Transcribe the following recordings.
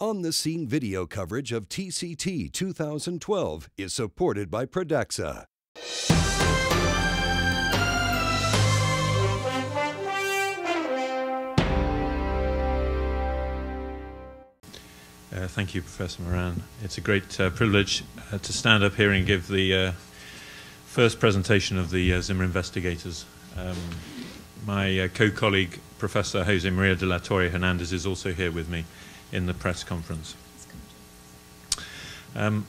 On the scene video coverage of TCT 2012 is supported by Pradaxa. Uh, thank you, Professor Moran. It's a great uh, privilege uh, to stand up here and give the uh, first presentation of the uh, XIMA investigators. Um, my uh, co-colleague, Professor Jose Maria de la Torre Hernandez, is also here with me in the press conference. Um,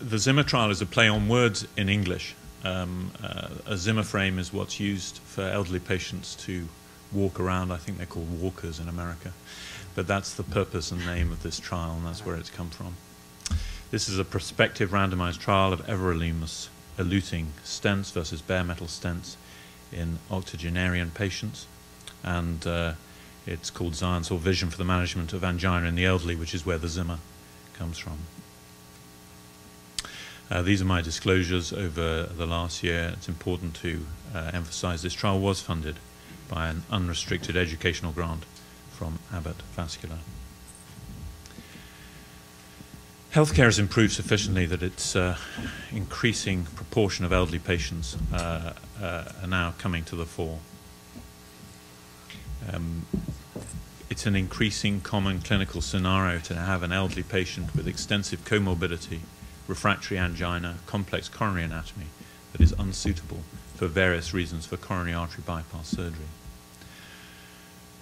the XIMA trial is a play on words in English. Um, a Zimmer frame is what's used for elderly patients to walk around. I think they're called walkers in America. But that's the purpose and name of this trial, and that's where it's come from. This is a prospective randomized trial of everolimus eluting stents versus bare metal stents in octogenarian patients. And uh, it's called Xience or Vision for the Management of Angina in the Elderly, which is where the XIMA comes from. Uh, these are my disclosures over the last year. It's important to uh, emphasize this trial was funded by an unrestricted educational grant from Abbott Vascular. Healthcare has improved sufficiently that its uh, increasing proportion of elderly patients uh, uh, are now coming to the fore. Um, it's an increasing common clinical scenario to have an elderly patient with extensive comorbidity, refractory angina, complex coronary anatomy that is unsuitable for various reasons for coronary artery bypass surgery.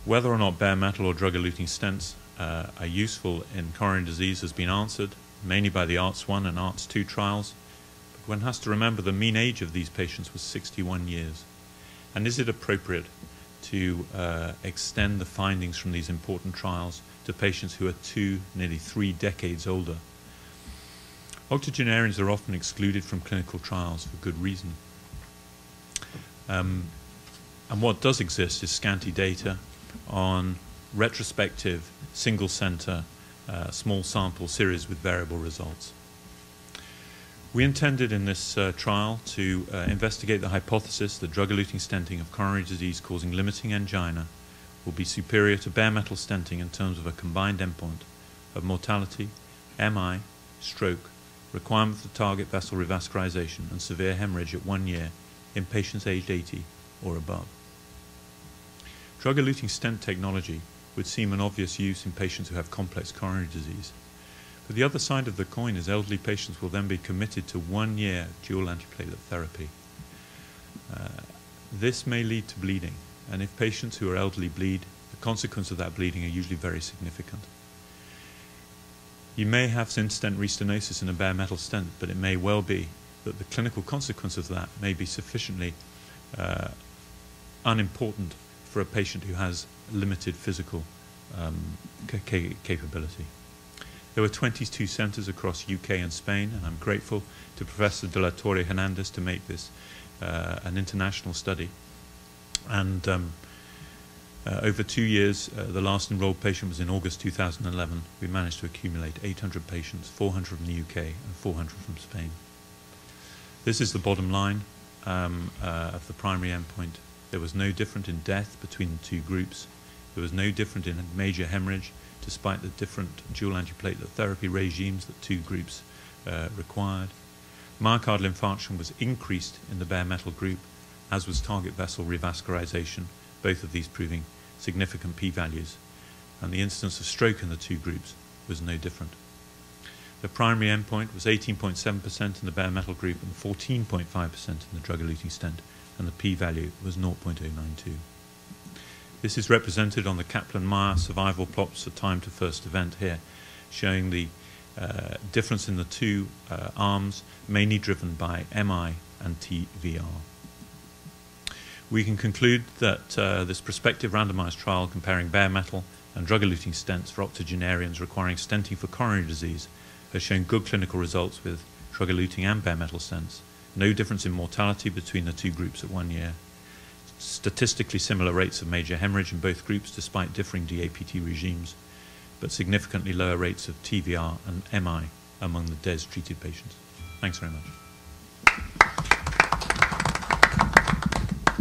Whether or not bare metal or drug-eluting stents uh, are useful in coronary disease has been answered, mainly by the ARTS-1 and ARTS-2 trials. But one has to remember the mean age of these patients was 61 years. And is it appropriate to uh, extend the findings from these important trials to patients who are two, nearly three decades older? Octogenarians are often excluded from clinical trials for good reason. Um, and what does exist is scanty data on retrospective, single center, uh, small sample series with variable results. We intended in this uh, trial to uh, investigate the hypothesis that drug-eluting stenting of coronary disease causing limiting angina will be superior to bare metal stenting in terms of a combined endpoint of mortality, MI, stroke, requirement for target vessel revascularization, and severe hemorrhage at one year in patients aged 80 or above. Drug-eluting stent technology would seem an obvious use in patients who have complex coronary disease. But the other side of the coin is elderly patients will then be committed to one year dual antiplatelet therapy. Uh, this may lead to bleeding, and if patients who are elderly bleed, the consequences of that bleeding are usually very significant. You may have in-stent restenosis in a bare metal stent, but it may well be that the clinical consequence of that may be sufficiently uh, unimportant for a patient who has limited physical um, ca capability. There were 22 centres across UK and Spain, and I'm grateful to Professor de la Torre Hernandez to make this uh, an international study. And um, uh, over two years, uh, the last enrolled patient was in August 2011. We managed to accumulate 800 patients, 400 from the UK and 400 from Spain. This is the bottom line um, uh, of the primary endpoint there was no difference in death between the two groups. There was no difference in major hemorrhage, despite the different dual antiplatelet therapy regimes that two groups uh, required. Myocardial infarction was increased in the bare metal group, as was target vessel revascularization, both of these proving significant p-values. And the incidence of stroke in the two groups was no different. The primary endpoint was 18.7% in the bare metal group and 14.5% in the drug-eluting stent and the p-value was 0.092. This is represented on the Kaplan-Meier survival plots for time to first event here, showing the uh, difference in the two uh, arms, mainly driven by MI and TVR. We can conclude that uh, this prospective randomized trial comparing bare metal and drug-eluting stents for octogenarians requiring stenting for coronary disease has shown good clinical results with drug-eluting and bare metal stents no difference in mortality between the two groups at one year. Statistically similar rates of major hemorrhage in both groups despite differing DAPT regimes, but significantly lower rates of TVR and MI among the DES treated patients. Thanks very much.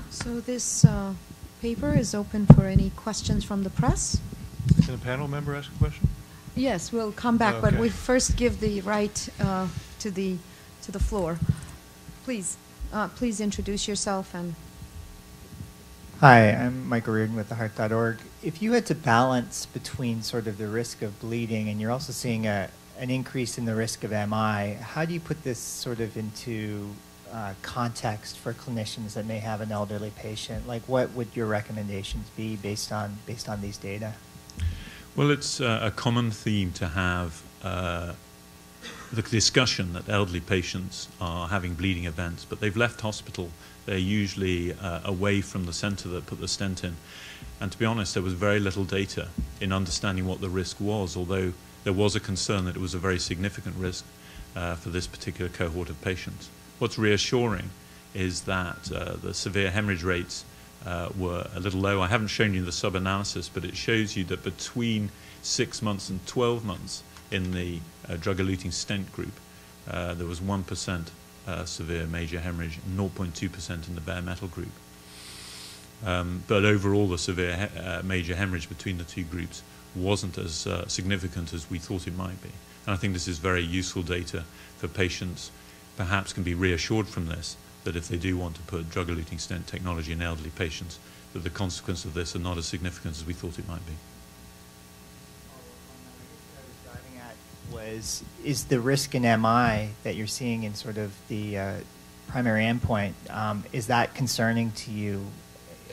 So this uh, paper is open for any questions from the press. Can a panel member ask a question? Yes, we'll come back, but Okay. we first give the right uh, to the, to the floor. Please, uh, please introduce yourself and, Hi, I'm Michael Reardon with theheart.org. If you had to balance between sort of the risk of bleeding and you're also seeing a, an increase in the risk of MI, how do you put this sort of into uh, context for clinicians that may have an elderly patient? Like, what would your recommendations be based on based on these data? Well, it's uh, a common theme to have uh, the discussion that elderly patients are having bleeding events, but they've left hospital. They're usually uh, away from the center that put the stent in. And to be honest, there was very little data in understanding what the risk was, although there was a concern that it was a very significant risk uh, for this particular cohort of patients. What's reassuring is that uh, the severe hemorrhage rates uh, were a little low. I haven't shown you the sub-analysis, but it shows you that between six months and 12 months in the uh, drug-eluting stent group, uh, there was 1% uh, severe major hemorrhage 0.2% in the bare metal group. Um, but overall, the severe he- major hemorrhage between the two groups wasn't as significant as we thought it might be. And I think this is very useful data for patients, perhaps can be reassured from this that if they do want to put drug-eluting stent technology in elderly patients, that the consequences of this are not as significant as we thought it might be. Was is the risk in MI that you're seeing in sort of the uh, primary endpoint um, is that concerning to you,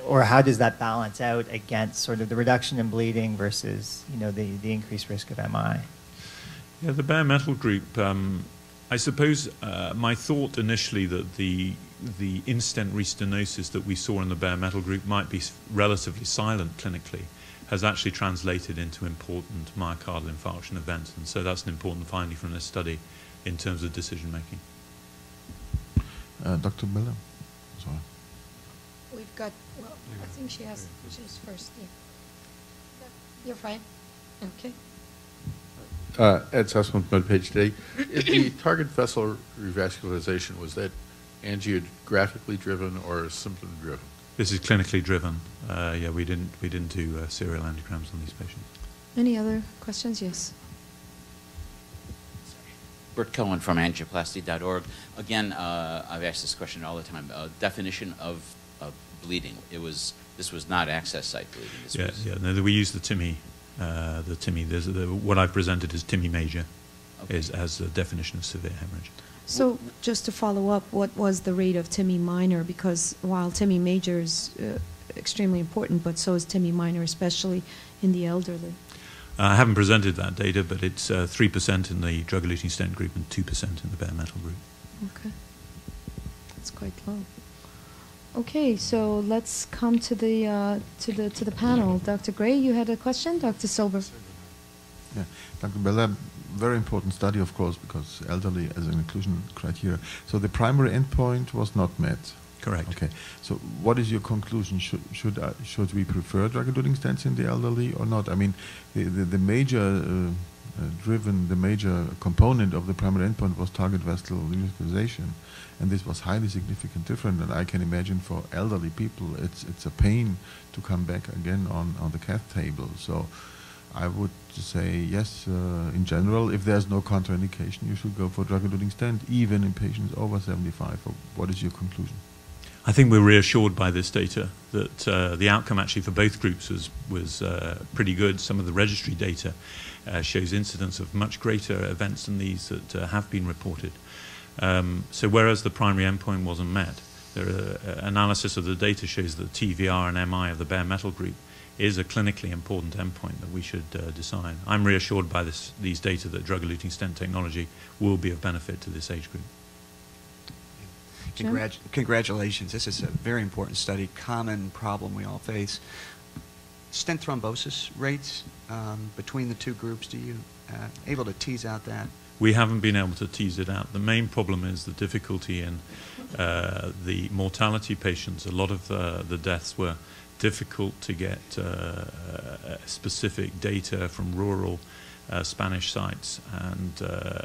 or how does that balance out against sort of the reduction in bleeding versus you know the the increased risk of MI? Yeah, the bare metal group. Um, I suppose uh, my thought initially that the the in-stent restenosis that we saw in the bare metal group might be relatively silent clinically has actually translated into important myocardial infarction events, and so that's an important finding from this study in terms of decision making. Uh, Dr. Miller? Sorry. we've got, well, I think she has, she's first, yeah. You're fine? Okay. Uh, Ed Sussman from PhD. If the target vessel revascularization, was that angiographically driven or symptom driven? This is clinically driven. Uh, yeah, we didn't we didn't do uh, serial angiograms on these patients. Any other questions? Yes. Burt Cohen from angioplasty.org. Again, uh, I've asked this question all the time. Uh, definition of, of bleeding. It was this was not access site bleeding. This Yeah, was, yeah. No, we use the TIMI. Uh, the TIMI. There's the, what I've presented is TIMI major, Okay. is as a definition of severe hemorrhage. So just to follow up, what was the rate of TIMI Minor? Because while TIMI Major is uh, extremely important, but so is TIMI Minor, especially in the elderly. Uh, I haven't presented that data, but it's uh, 3% in the drug-eluting stent group and 2% in the bare metal group. Okay. That's quite low. Okay, so let's come to the uh, to the to the panel. Dr. Gray, you had a question, Dr. Silber. Yeah, Dr. Bella, very important study, of course, because elderly as an inclusion criteria. So the primary endpoint was not met. Correct. Okay. So what is your conclusion? Should should uh, should we prefer drug-eluting stents in the elderly or not? I mean, the the, the major uh, uh, driven, the major component of the primary endpoint was target vessel revascularization, and this was highly significant different. And I can imagine for elderly people, it's it's a pain to come back again on on the cath table. So. I would say yes, uh, in general, if there's no contraindication, you should go for drug-eluting stent, even in patients over 75. What is your conclusion? I think we're reassured by this data that uh, the outcome actually for both groups was, was uh, pretty good. Some of the registry data uh, shows incidence of much greater events than these that uh, have been reported. Um, so whereas the primary endpoint wasn't met, are, uh, analysis of the data shows that TVR and MI of the bare metal group is a clinically important endpoint that we should uh, decide. I'm reassured by this, these data that drug-eluting stent technology will be of benefit to this age group. Jim? Congrat- congratulations. This is a very important study, common problem we all face. Stent thrombosis rates um, between the two groups, do you uh, able to tease out that? we haven't been able to tease it out. The main problem is the difficulty in uh, the mortality patients. A lot of uh, the deaths were difficult to get uh, uh, specific data from rural uh, Spanish sites, and uh,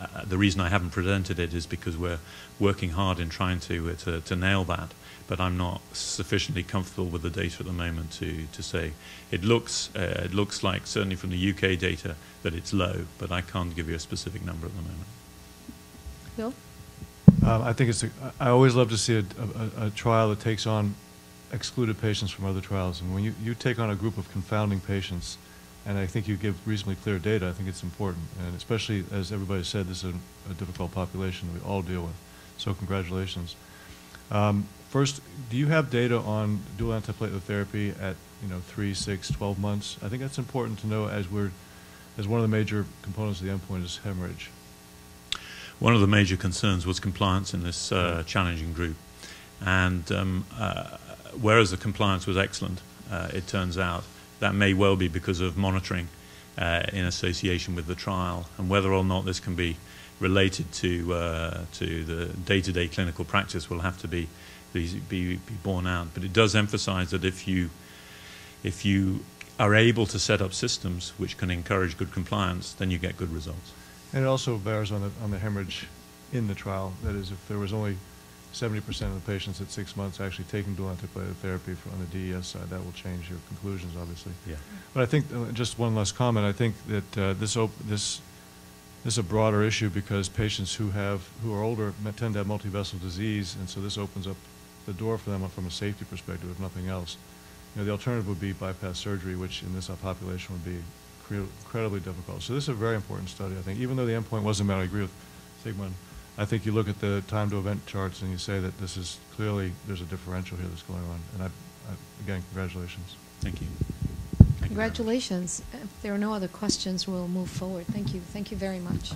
uh, the reason I haven't presented it is because we're working hard in trying to, uh, to, to nail that. But I'm not sufficiently comfortable with the data at the moment to, to say. It looks, uh, it looks like, certainly from the UK data, that it's low, but I can't give you a specific number at the moment. Bill? Um, I think it's, a, I always love to see a, a, a trial that takes on excluded patients from other trials. And when you, you take on a group of confounding patients, and I think you give reasonably clear data, I think it's important. And especially, as everybody said, this is a, a difficult population that we all deal with. So congratulations. Um, first, do you have data on dual antiplatelet therapy at, you know, three, six, 12 months? I think that's important to know as we're, as one of the major components of the endpoint is hemorrhage. One of the major concerns was compliance in this uh, challenging group. And um, uh, whereas the compliance was excellent, uh, it turns out that may well be because of monitoring uh, in association with the trial, and whether or not this can be related to uh, to the day-to-day clinical practice will have to be, be be borne out. But it does emphasize that if you if you are able to set up systems which can encourage good compliance, then you get good results. And it also bears on the, on the hemorrhage in the trial. That is, if there was only 70% of the patients at six months actually taking dual antiplatelet therapy for, on the DES side, that will change your conclusions, obviously. Yeah. But I think, uh, just one last comment, I think that uh, this, op- this, this is a broader issue because patients who have, who are older tend to have multivessel disease, and so this opens up the door for them from a safety perspective, if nothing else. You know, the alternative would be bypass surgery, which in this population would be cre- incredibly difficult. So this is a very important study, I think. Even though the endpoint wasn't met, I agree with Sigmund. I think you look at the time to event charts and you say that this is clearly, there's a differential here that's going on. And I, I, again, congratulations. Thank you. Thank you. Congratulations. If there are no other questions, we'll move forward. Thank you. Thank you very much.